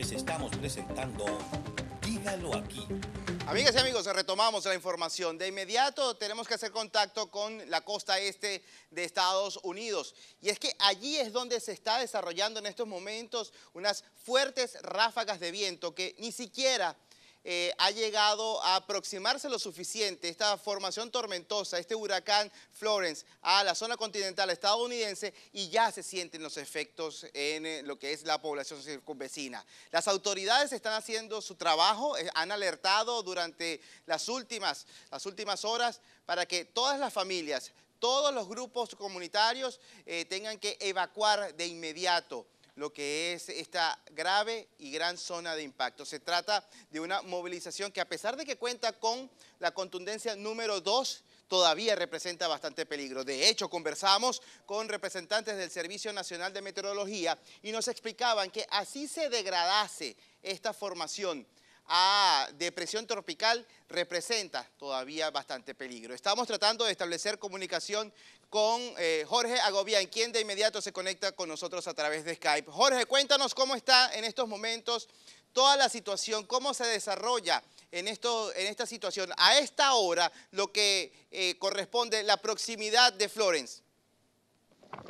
les estamos presentando Dígalo aquí. Amigas y amigos, retomamos la información. De inmediato tenemos que hacer contacto con la costa este de Estados Unidos. Y es que allí es donde se está desarrollando en estos momentos unas fuertes ráfagas de viento que ni siquiera eh, ha llegado a aproximarse lo suficiente esta formación tormentosa, este huracán Florence, a la zona continental estadounidense y ya se sienten los efectos en eh, lo que es la población circunvecina. Las autoridades están haciendo su trabajo, eh, han alertado durante las últimas, las últimas horas para que todas las familias, todos los grupos comunitarios tengan que evacuar de inmediato lo que es esta grave y gran zona de impacto. Se trata de una movilización que a pesar de que cuenta con la contundencia número 2, todavía representa bastante peligro. De hecho, conversamos con representantes del Servicio Nacional de Meteorología y nos explicaban que así se degradase esta formación a depresión tropical representa todavía bastante peligro. Estamos tratando de establecer comunicación con eh, Jorge Agobián, quien de inmediato se conecta con nosotros a través de Skype. Jorge, cuéntanos cómo está en estos momentos toda la situación, cómo se desarrolla en, esto, en esta situación a esta hora lo que eh, corresponde la proximidad de Florence.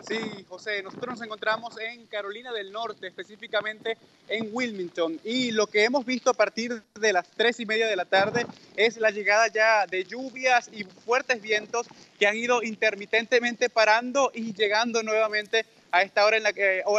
Sí, José, nosotros nos encontramos en Carolina del Norte, específicamente en Wilmington, y lo que hemos visto a partir de las tres y media de la tarde es la llegada ya de lluvias y fuertes vientos que han ido intermitentemente parando y llegando nuevamente a esta hora en la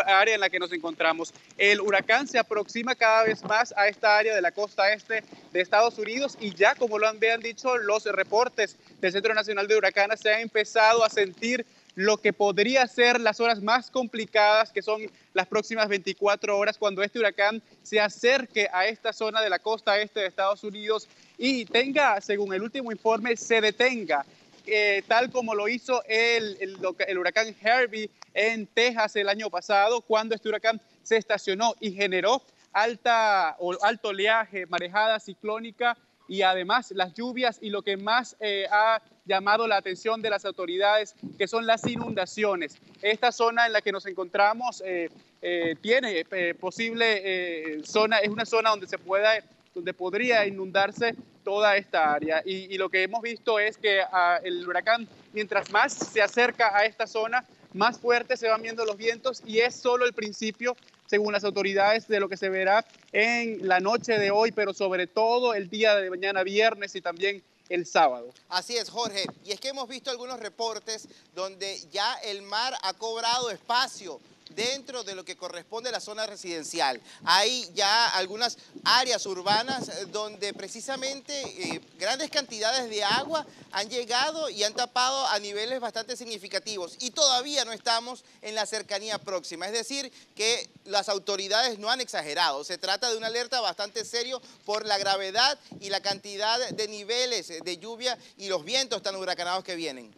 área en la que nos encontramos. El huracán se aproxima cada vez más a esta área de la costa este de Estados Unidos y ya, como lo han dicho los reportes del Centro Nacional de Huracanes, se han empezado a sentir lo que podría ser las horas más complicadas, que son las próximas 24 horas, cuando este huracán se acerque a esta zona de la costa este de Estados Unidos y tenga, según el último informe, se detenga. Eh, tal como lo hizo el, huracán Herbie en Texas el año pasado, cuando este huracán se estacionó y generó alta, o alto oleaje, marejada ciclónica y además las lluvias y lo que más eh, ha llamado la atención de las autoridades, que son las inundaciones. Esta zona en la que nos encontramos eh, eh, tiene posible zona, es una zona donde se pueda, donde podría inundarse toda esta área. Y, lo que hemos visto es que ah, el huracán, mientras más se acerca a esta zona, más fuertes se van viendo los vientos y es solo el principio según las autoridades, de lo que se verá en la noche de hoy, pero sobre todo el día de mañana viernes y también el sábado. Así es, Jorge. Y es que hemos visto algunos reportes donde ya el mar ha cobrado espacio dentro de lo que corresponde a la zona residencial. Hay ya algunas áreas urbanas eh, donde precisamente eh, grandes cantidades de agua han llegado y han tapado a niveles bastante significativos y todavía no estamos en la cercanía próxima. Es decir, que las autoridades no han exagerado. Se trata de una alerta bastante serio por la gravedad y la cantidad de niveles de lluvia y los vientos tan huracanados que vienen.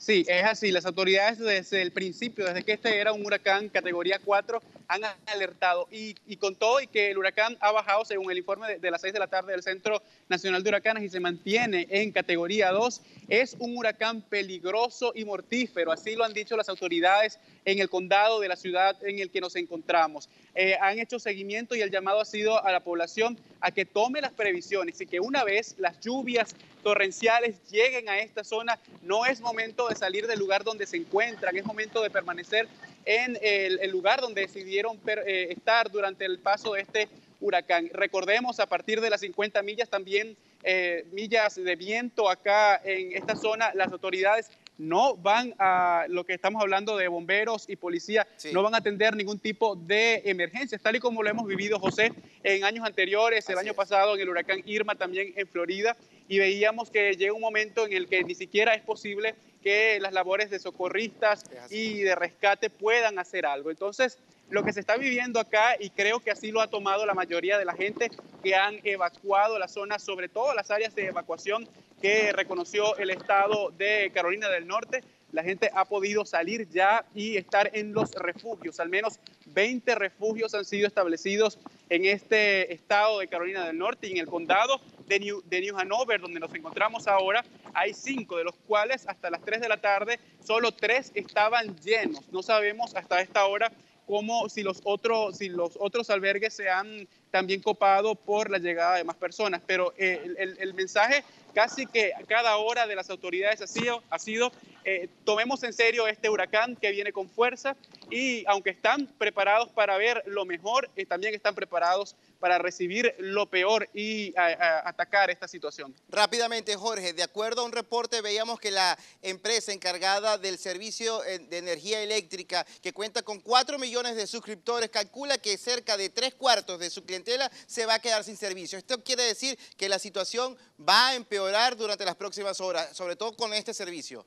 Sí, es así. Las autoridades desde el principio, desde que este era un huracán categoría 4, han alertado y, con todo y que el huracán ha bajado según el informe de, las 6 de la tarde del Centro Nacional de Huracanes y se mantiene en categoría 2, es un huracán peligroso y mortífero. Así lo han dicho las autoridades en el condado de la ciudad en el que nos encontramos. Eh, han hecho seguimiento y el llamado ha sido a la población a que tome las previsiones y que una vez las lluvias torrenciales lleguen a esta zona, no es momento de salir del lugar donde se encuentran, es momento de permanecer en el, lugar donde decidieron eh, estar durante el paso de este huracán. Recordemos, a partir de las 50 millas también, eh, millas de viento acá en esta zona, las autoridades no van a, lo que estamos hablando de bomberos y policía, no van a atender ningún tipo de emergencias, tal y como lo hemos vivido, José, en años anteriores, el año pasado en el huracán Irma también en Florida, y veíamos que llega un momento en el que ni siquiera es posible que las labores de socorristas y de rescate puedan hacer algo. Entonces, lo que se está viviendo acá, y creo que así lo ha tomado la mayoría de la gente que han evacuado la zona, sobre todo las áreas de evacuación que reconoció el estado de Carolina del Norte, la gente ha podido salir ya y estar en los refugios. Al menos 20 refugios han sido establecidos en este estado de Carolina del Norte y en el condado de New, de New Hanover, donde nos encontramos ahora, hay cinco, de los cuales hasta las 3 de la tarde solo tres estaban llenos. No sabemos hasta esta hora como si los otros, si los otros albergues se han también copado por la llegada de más personas. Pero eh, el, mensaje casi que cada hora de las autoridades ha sido, ha sido eh, tomemos en serio este huracán que viene con fuerza y aunque están preparados para ver lo mejor, eh, también están preparados para recibir lo peor y atacar esta situación. Rápidamente, Jorge, de acuerdo a un reporte veíamos que la empresa encargada del servicio eh, de energía eléctrica, que cuenta con 4 millones de suscriptores, calcula que cerca de tres cuartos de su clientela se va a quedar sin servicio. Esto quiere decir que la situación va a empeorar durante las próximas horas, sobre todo con este servicio.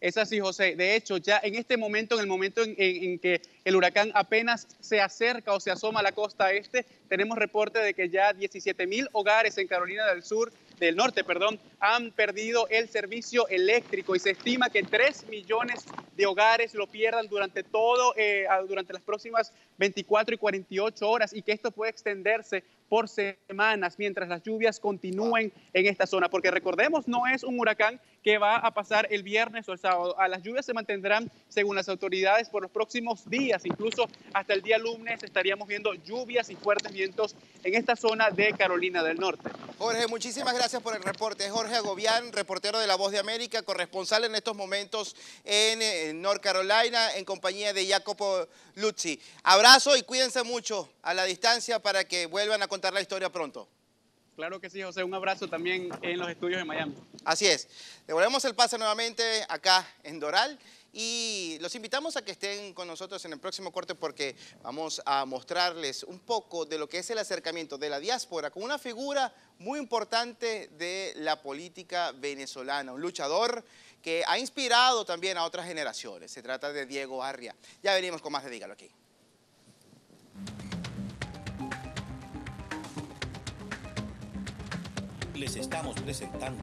Es así, José. De hecho, ya en este momento, en el momento en, que el huracán apenas se acerca o se asoma a la costa este, tenemos reporte de que ya 17 mil hogares en Carolina del Sur del norte, perdón, han perdido el servicio eléctrico y se estima que 3 millones de hogares lo pierdan durante todo, eh, durante las próximas 24 y 48 horas y que esto puede extenderse por semanas mientras las lluvias continúen en esta zona, porque recordemos, no es un huracán que va a pasar el viernes o el sábado. A las lluvias se mantendrán, según las autoridades, por los próximos días, incluso hasta el día lunes estaríamos viendo lluvias y fuertes vientos en esta zona de Carolina del Norte. Jorge, muchísimas gracias por el reporte. Jorge Agobián, reportero de La Voz de América, corresponsal en estos momentos en, en North Carolina, en compañía de Jacopo Luzzi. Abrazo y cuídense mucho a la distancia para que vuelvan a contar la historia pronto. Claro que sí, José. Un abrazo también en los estudios de Miami. Así es. Devolvemos el pase nuevamente acá en Doral y los invitamos a que estén con nosotros en el próximo corte porque vamos a mostrarles un poco de lo que es el acercamiento de la diáspora con una figura muy importante de la política venezolana, un luchador que ha inspirado también a otras generaciones. Se trata de Diego Arria. Ya venimos con más de Dígalo aquí. les estamos presentando